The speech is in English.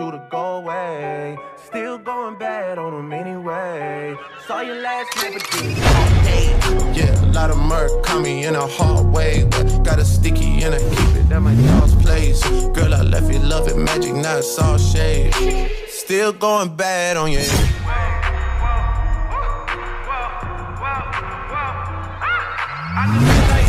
you to go away. Still going bad on them anyway. Saw your last night, but you. Yeah, a lot of murk caught me in a hard way, but got a sticky and I keep it at my dog's place. Girl, I left you love it, magic, not it's all shade. Still going bad on ah! you.